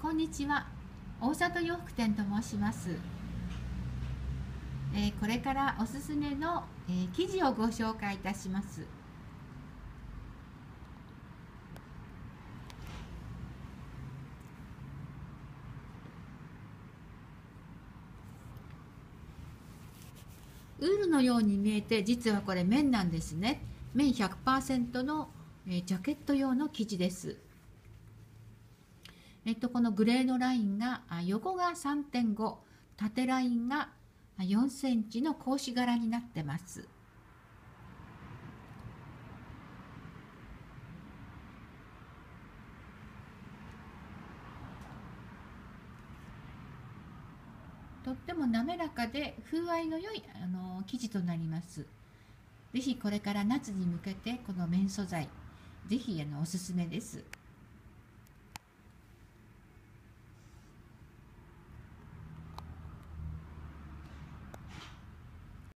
こんにちは。大里洋服店と申します、えーこれからおすすめの、えー生地をご紹介いたします。ウールのように見えて実はこれ綿なんですね。綿100%の、えージャケット用の生地です。えっと、このグレーのラインがあ横が3.5縦ラインが4センチの格子柄になってます。とっても滑らかで風合いの良いあの生地となります。ぜひこれから夏に向けてこの綿素材ぜひあのおすすめです。